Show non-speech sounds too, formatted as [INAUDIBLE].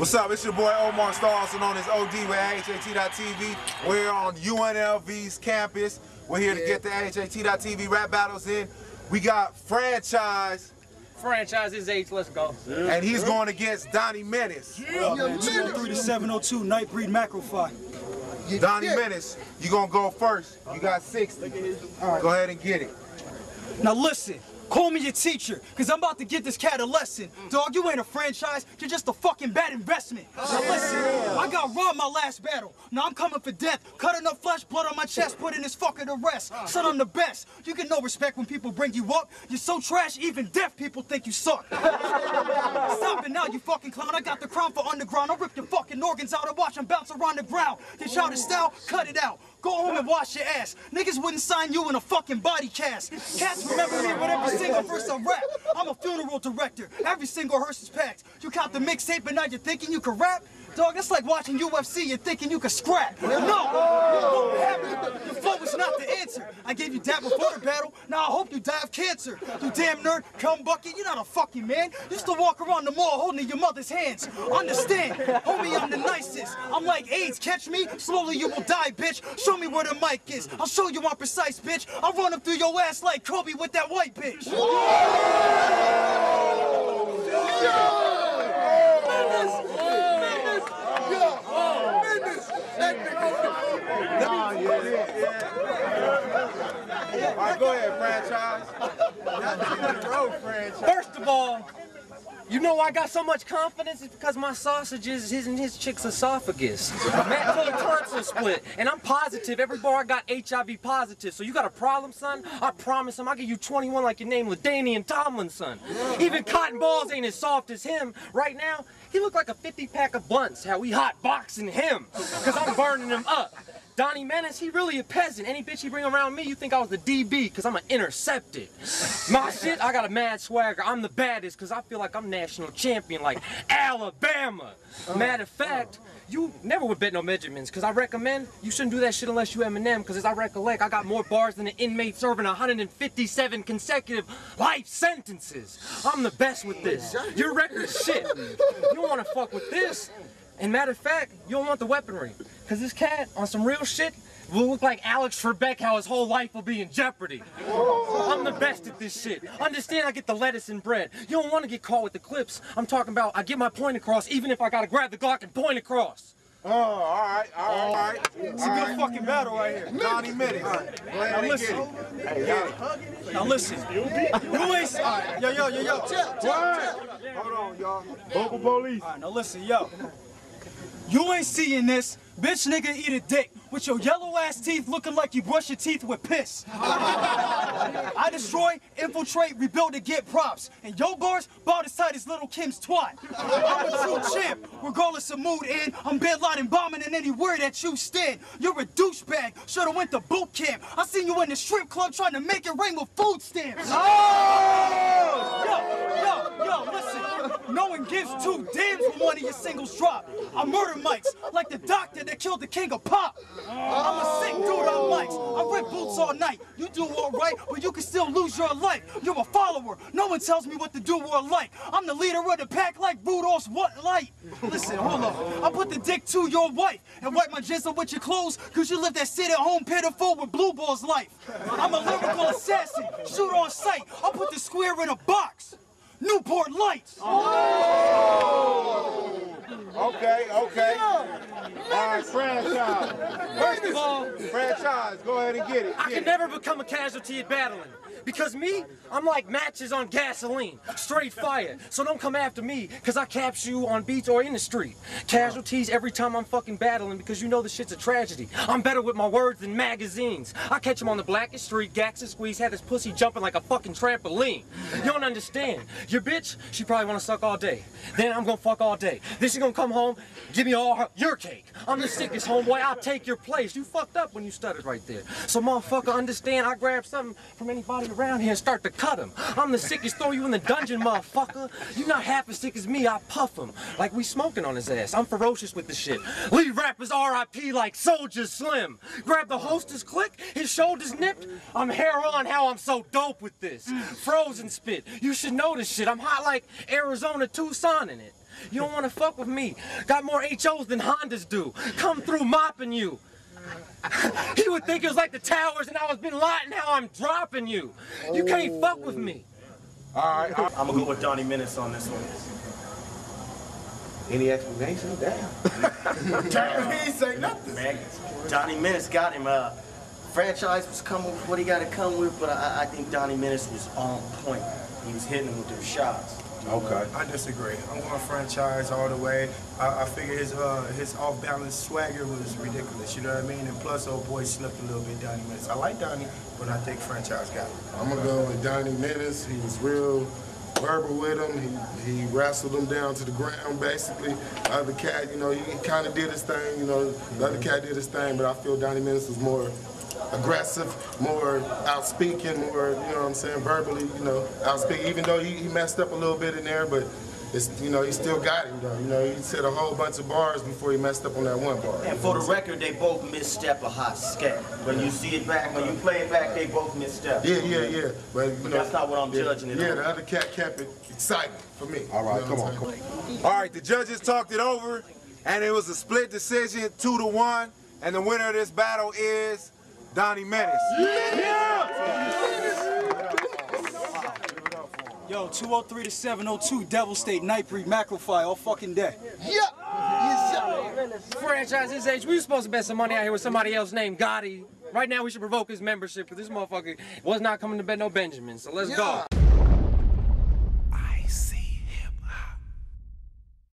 What's up? It's your boy Omar Star, also known as OD with AHAT.TV. We're on UNLV's campus. We're here to get the AHAT.TV rap battles in. We got franchise, Franchise is H, let's go. and he's going against Donnie Menace. What up, man? 203 to 702, Nightbreed Macrophy. Donnie Menace, you gonna go first. You got 60. Go ahead and get it. Now listen, call me your teacher, cause I'm about to give this cat a lesson. Dog, you ain't a franchise, you're just a fucking bad investment. Now oh, listen, I got robbed my last battle. Now I'm coming for death. Cutting enough flesh, blood on my chest, putting this fucker to rest. Uh. Son, I'm the best. You get no respect when people bring you up. You're so trash, even deaf people think you suck. [LAUGHS] Stop it now, you fucking clown. I got the crown for underground. I'll rip your fucking organs out and watch them bounce around the ground. Your childish style, cut it out. Go home and wash your ass. Niggas wouldn't sign you in a fucking body cast. Cats remember me with every single verse I rap. I'm a funeral director. Every single hearse is packed. You count the mixtape and now you're thinking you can rap? Dog, that's like watching UFC and thinking you can scrap. No, is not the answer. I gave you that before the battle. Now I hope you die of cancer. You damn nerd, come bucket. You're not a fucking man. You still walk around the mall holding your mother's hands. Understand, homie, I'm the nicest. I'm like AIDS. Catch me, slowly you will die, bitch. Show me where the mic is. I'll show you I'm precise, bitch. I'll run up through your ass like Kobe with that white bitch. Nah, yeah, yeah, yeah. All right, go ahead, franchise. First of all, you know why I got so much confidence it's because my sausage is his and his chick's esophagus. Matt a tonsil split, and I'm positive every bar I got HIV positive. So you got a problem, son? I promise him I'll give you 21 like your name LaDainian Tomlinson. Even Cotton Balls ain't as soft as him. Right now, he look like a 50 pack of blunts, how we hot boxing him. Cause I'm burning him up. Donnie Menace, he really a peasant. Any bitch he bring around me, you think I was the DB, cause I'm an intercepted. My shit, I got a mad swagger. I'm the baddest, cause I feel like I'm national champion, like Alabama. Matter of fact, you never would bet no measurements, cause I recommend you shouldn't do that shit unless you Eminem, cause as I recollect, I got more bars than an inmate serving 157 consecutive life sentences. I'm the best with this. Your record's shit. You don't wanna fuck with this. And matter of fact, you don't want the weaponry. Cause this cat, on some real shit, will look like Alex Trebek how his whole life will be in jeopardy. I'm the best at this shit. Understand I get the lettuce and bread. You don't want to get caught with the clips. I'm talking about I get my point across even if I gotta grab the Glock and point across. Oh, all right, all right, all right. It's a good fucking battle right here. Donnie. Go ahead Now listen. Get it. Now listen. You ain't. Yo, yo, yo, yo. Hold on, y'all. Vocal police. All right, now listen, yo. You ain't seeing this. Bitch nigga eat a dick with your yellow ass teeth looking like you brush your teeth with piss. [LAUGHS] I destroy, infiltrate, rebuild to get props. And your bars as tight as little Kim's twat. I'm a true champ, regardless of mood and I'm Bin Laden bombing in anywhere that you stand. You're a douchebag, should've went to boot camp. I seen you in the strip club trying to make it rain with food stamps. Yo, yo, yo, listen. No one gives two damns when one of your singles drop. I murder mics like the doctor that killed the king of pop. I'm a sick dude on mics. I rip boots all night. You do all right, but you can still lose your life. You're a follower. No one tells me what to do or like. I'm the leader of the pack like Rudolph's what light. Listen, hold up. I put the dick to your wife and wipe my jizzle with your clothes cause you live that sit at home pitiful with blue balls life. I'm a lyrical assassin. Shoot on sight. I'll put the square in a box. Newport Lights. Oh. Oh. Okay, okay. All right, franchise. [LAUGHS] First of all, Franchise, go ahead and get it. I can it. never become a casualty at battling. Because me, I'm like matches on gasoline, straight fire. So don't come after me, cause I capture you on beats or in the street. Casualties every time I'm fucking battling because you know the shit's a tragedy. I'm better with my words than magazines. I catch him on the blackest street, gax and squeeze, had his pussy jumping like a fucking trampoline. You don't understand. Your bitch, she probably wanna suck all day. Then I'm gonna fuck all day. Then she gonna come home, give me all her, your cake. I'm the sickest homeboy, I'll take your place. You fucked up when you stuttered right there. So motherfucker, understand? I grab something from anybody around here and start to cut him. I'm the sickest, throw you in the dungeon, motherfucker. You not half as sick as me. I puff him like we smoking on his ass. I'm ferocious with the shit. Leave rappers R.I.P. like Soulja Slim. Grab the hostess click, his shoulders nipped. I'm hair on how I'm so dope with this. Frozen spit. You should know this shit. I'm hot like Arizona Tucson in it. You don't want to fuck with me. Got more HOs than Hondas do. Come through mopping you. He would think it was like the towers and I was Bin Laden how I'm dropping you. You can't fuck with me. All right. all right. I'm gonna go with Donnie Menace on this one. Any explanation? Damn. [LAUGHS] he ain't say nothing. Man, Donnie Menace got him. Uh, franchise was coming with what he got to come with, but I, I think Donnie Menace was on point. He was hitting him with them shots. Okay. I disagree. I'm going franchise all the way. I, I figure his uh, his off balance swagger was ridiculous. You know what I mean? And plus, old boy slipped a little bit. Donnie Menace. I like Donnie, but I think franchise got him. I'm gonna go with Donnie Menace. He was real verbal with him. He he wrestled him down to the ground basically. The other cat, you know, he, kind of did his thing. You know, the other cat did his thing, but I feel Donnie Menace was more aggressive, more outspeaking, more, you know what I'm saying, verbally, you know, outspeaking. Even though he, he messed up a little bit in there, but it's, you know, he still got him though. You know, he said a whole bunch of bars before he messed up on that one bar. And for the record, they both misstep a hot scat. When you see it back, when you play it back, they both misstep. Yeah, yeah, yeah. But, you know, that's not what I'm yeah, judging it Yeah, on. the other cat kept it exciting for me. All right, You know come on, come on. All right, the judges talked it over, and it was a split decision, two to one, and the winner of this battle is Donnie Menace. Yo, 203 to 702, Devil State, Nightbreed, Macrofy, all fucking day. Yeah! Franchise his age, we were supposed to bet some money out here with somebody else named Gotti. Right now we should provoke his membership because this motherfucker was not coming to bet no Benjamin. So let's go.